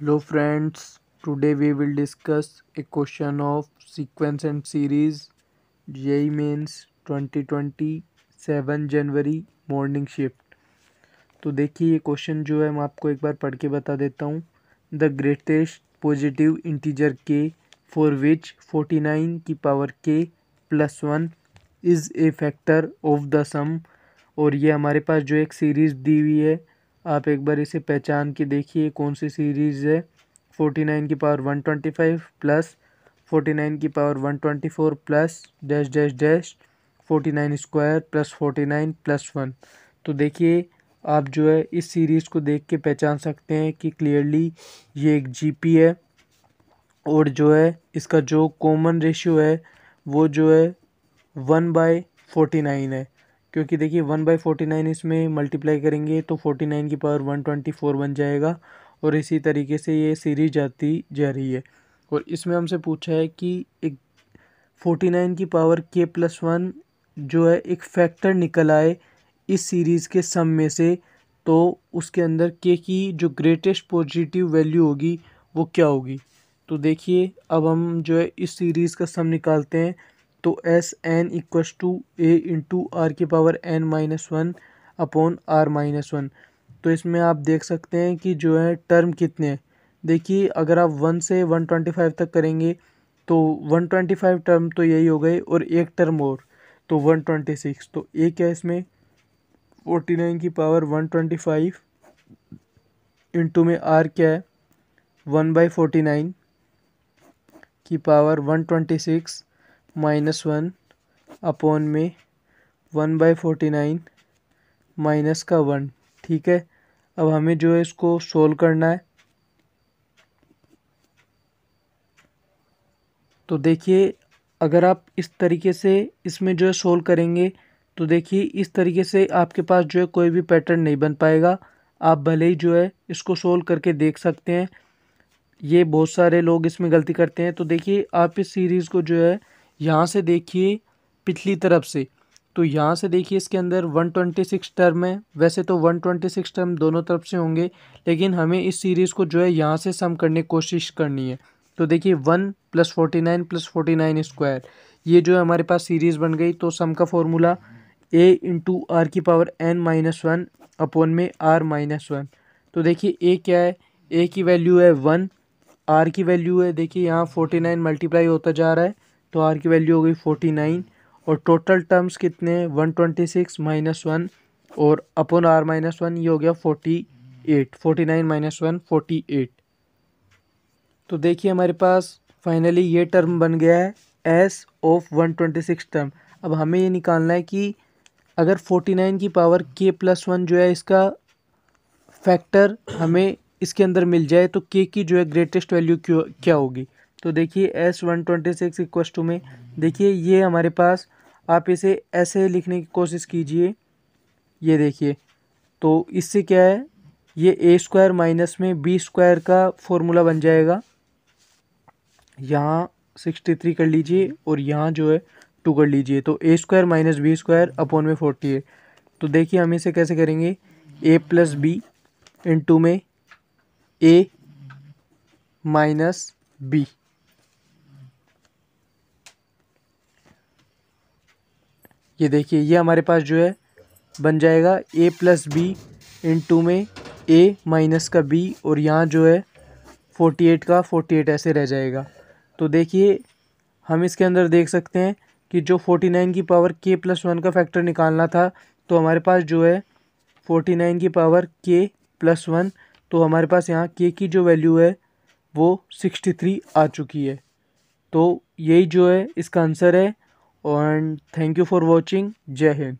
Hello friends, today we will discuss a question of sequence and series. JEE Mains 2020 7 जनवरी morning shift तो देखिए ये question जो है मैं आपको एक बार पढ़ के बता देता हूँ. The greatest positive integer k for which 49 की power k plus one is a factor of the sum और ये हमारे पास जो एक सीरीज़ दी हुई है आप एक बार इसे पहचान के देखिए, कौन सी सीरीज़ है? फोर्टी नाइन की power one twenty five plus forty nine की power one twenty four plus dash dash dash forty nine square plus forty nine plus one तो देखिए, आप जो है इस सीरीज़ को देख के पहचान सकते हैं कि क्लियरली ये एक जीपी है और जो है इसका जो कॉमन रेशियो है, वो जो है वन बाय फोर्टी नाइन है। क्योंकि देखिए वन बाई फोर्टी नाइन इसमें मल्टीप्लाई करेंगे तो फोर्टी नाइन की पावर वन ट्वेंटी फोर बन जाएगा और इसी तरीके से ये सीरीज़ जाती जा रही है। और इसमें हमसे पूछा है कि एक फोर्टी नाइन की पावर के प्लस वन जो है एक फैक्टर निकल आए इस सीरीज़ के सम में से तो उसके अंदर के की जो ग्रेटेस्ट पॉजिटिव वैल्यू होगी वो क्या होगी? तो देखिए, अब हम जो है इस सीरीज़ का सम निकालते हैं। तो S N equals to a into r की power n minus one upon r minus one. तो इसमें आप देख सकते हैं कि जो है टर्म कितने हैं। देखिए, अगर आप वन से वन ट्वेंटी फाइव तक करेंगे तो वन ट्वेंटी फाइव टर्म तो यही हो गए और एक टर्म और तो वन ट्वेंटी सिक्स। तो एक है इसमें फोर्टी नाइन की power one twenty five into में आर क्या है? वन बाई फोर्टी नाइन की power one twenty six. Minus one upon में one by forty nine minus का वन ठीक है? अब हमें जो है इसको सोल्व करना है। तो देखिए, अगर आप इस तरीके से इसमें जो है सोल्व करेंगे तो देखिए इस तरीके से आपके पास जो है कोई भी पैटर्न नहीं बन पाएगा। आप भले ही जो है इसको सोल्व करके देख सकते हैं। ये बहुत सारे लोग इसमें गलती करते हैं। तो देखिए, आप इस सीरीज़ को जो है यहाँ से देखिए पिछली तरफ़ से। तो यहाँ से देखिए इसके अंदर 126 टर्म है। वैसे तो 126 टर्म दोनों तरफ़ से होंगे, लेकिन हमें इस सीरीज़ को जो है यहाँ से सम करने की कोशिश करनी है। तो देखिए one plus forty nine plus forty nine square ये जो है हमारे पास सीरीज़ बन गई तो सम का फॉर्मूला ए इंटू आर की power n minus one upon में आर माइनस वन तो देखिए ए क्या है? ए की वैल्यू है वन आर की वैल्यू है। देखिए यहाँ फोर्टी नाइन मल्टीप्लाई होता जा रहा है। तो आर की वैल्यू हो गई फोर्टी नाइन और टोटल टर्म्स कितने हैं? One twenty six minus one और अपॉन आर माइनस वन ये हो गया forty eight forty nine minus one forty eight तो देखिए हमारे पास फाइनली ये टर्म बन गया है S of one twenty six term अब हमें ये निकालना है कि अगर फोर्टी नाइन की पावर के प्लस वन जो है इसका फैक्टर हमें इसके अंदर मिल जाए तो के की जो है ग्रेटेस्ट वैल्यू क्यों क्या होगी? तो देखिए S one twenty six equals to में, देखिए, ये हमारे पास, आप इसे ऐसे लिखने की कोशिश कीजिए। ये देखिए तो इससे क्या है, ये ए स्क्वायर माइनस में बी स्क्वायर का फॉर्मूला बन जाएगा। यहाँ सिक्सटी थ्री कर लीजिए और यहाँ जो है टू कर लीजिए। तो a square minus b square upon में फोर्टी एट तो देखिए, हम इसे कैसे करेंगे? ए प्लस बी इंटू में ए माइनस बी ये देखिए, ये हमारे पास जो है, बन जाएगा ए प्लस बी इन टू में ए माइनस का बी और यहाँ जो है फोर्टी एट का फोर्टी एट ऐसे रह जाएगा। तो देखिए, हम इसके अंदर देख सकते हैं कि जो फोर्टी नाइन की पावर के प्लस वन का फैक्टर निकालना था तो हमारे पास जो है फोर्टी नाइन की पावर के प्लस वन तो हमारे पास यहाँ के की जो वैल्यू है, वो सिक्सटी थ्री आ चुकी है। तो यही जो है, इसका आंसर है and thank you for watching jai hind